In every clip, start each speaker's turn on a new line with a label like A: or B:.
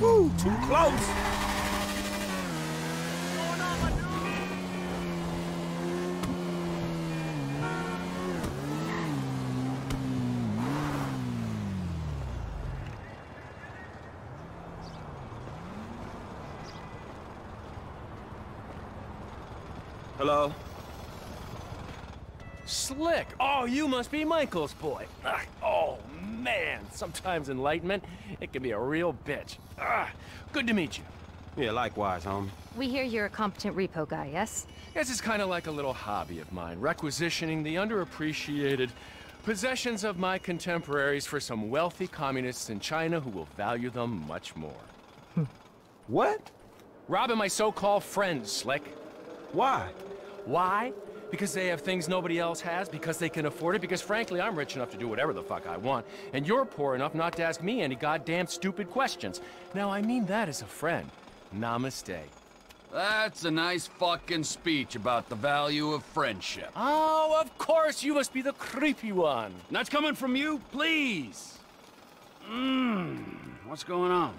A: Woo, too close. Hello?
B: Slick! Oh, you must be Michael's boy. Ugh. Oh, man. Sometimes enlightenment, it can be a real bitch. Ugh. Good to meet you.
A: Yeah, likewise, homie.
C: We hear you're a competent repo guy, yes?
B: This is kind of like a little hobby of mine, requisitioning the underappreciated possessions of my contemporaries for some wealthy communists in China who will value them much more. Hmm.
A: What?
B: Robbing my so-called friends, Slick.
A: Why?
B: Why? Because they have things nobody else has, because they can afford it, because frankly, I'm rich enough to do whatever the fuck I want, and you're poor enough not to ask me any goddamn stupid questions. Now, I mean that as a friend. Namaste.
D: That's a nice fucking speech about the value of friendship.
B: Oh, of course, you must be the creepy one.
D: That's coming from you? Please. Mmm. What's going on?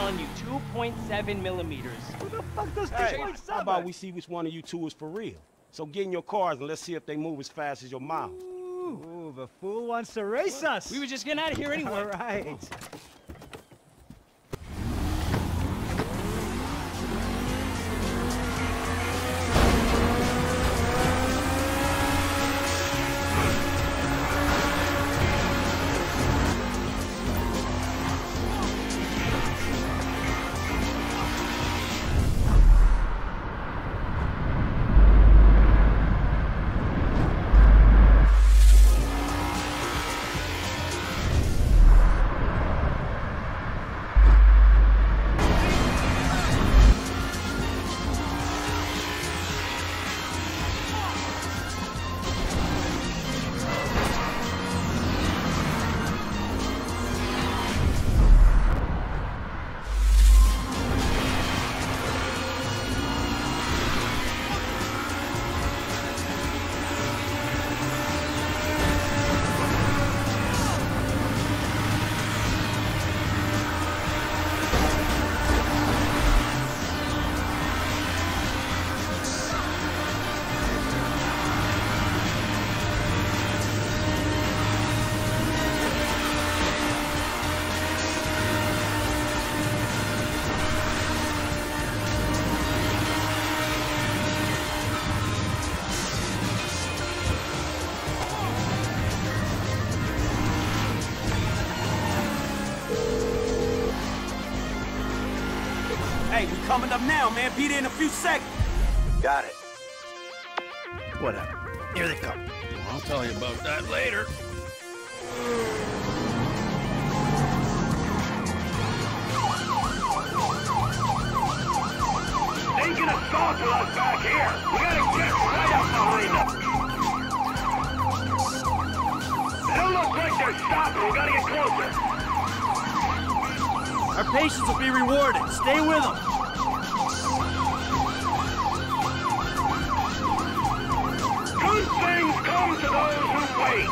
E: telling you, 2.7 millimeters.
A: Hey, how about we see which one of you two is for real? So get in your cars and let's see if they move as fast as your mouth.
F: Ooh, the fool wants to race us.
E: We were just getting out of here anyway.
F: All right.
G: Coming up now, man. Be there in a few seconds.
H: Got it.
I: Whatever. Here they come.
D: I'll tell you about that later.
J: They ain't gonna stop with us back here. We gotta get right up behind them. It don't look like they're stopping. We gotta get closer.
I: Our patience will be rewarded. Stay with them.
J: Good things come to those who wait.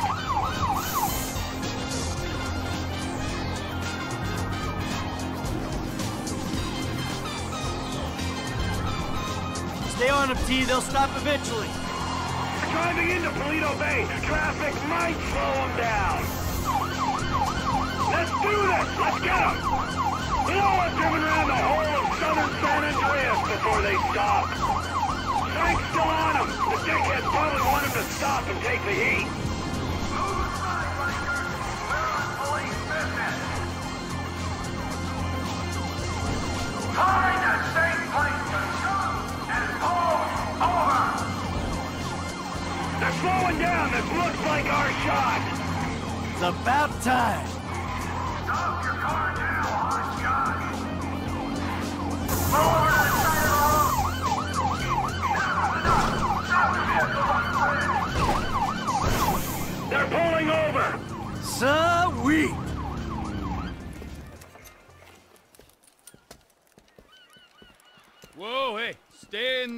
I: Stay on them, T. They'll stop eventually.
J: Driving into Paleto Bay, traffic might slow them down. Let's do this! Let's get them! We don't want driven around the whole of southern San Andreas before they stop. Frank's still on them. The dickheads probably want him to stop and take the heat.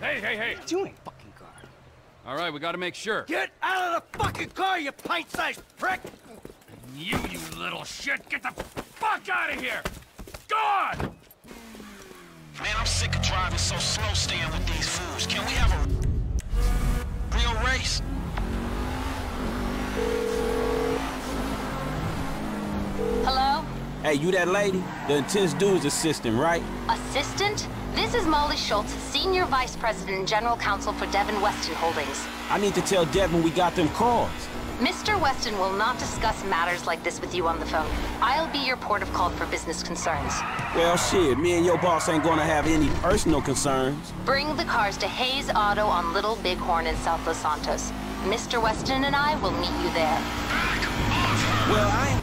D: Hey, hey, hey.
E: What are you Doing fucking car.
D: All right, we gotta make sure.
I: Get out of the fucking car, you pint-sized prick.
D: You, you little shit, get the fuck out of here! Gone!
K: Man, I'm sick of driving so slow staying with these fools. Can we have a real race?
C: Hello?
A: Hey, you that lady? The intense dude's assistant, right?
C: Assistant? This is Molly Schultz, Senior Vice President and General Counsel for Devin Weston Holdings.
A: I need to tell Devin we got them cars.
C: Mr. Weston will not discuss matters like this with you on the phone. I'll be your port of call for business concerns.
A: Well, shit, me and your boss ain't gonna have any personal concerns.
C: Bring the cars to Hayes Auto on Little Bighorn in South Los Santos. Mr. Weston and I will meet you there.
A: Well, I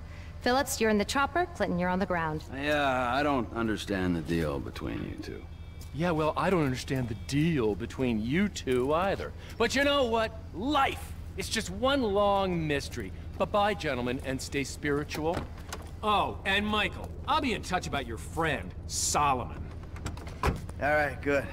C: Philips, you're in the chopper, Clinton, you're on the ground.
L: Yeah, I don't understand the deal between you two.
B: Yeah, well, I don't understand the deal between you two either. But you know what? Life! It's just one long mystery. Bye-bye, gentlemen, and stay spiritual. Oh, and Michael, I'll be in touch about your friend, Solomon.
I: All right, good.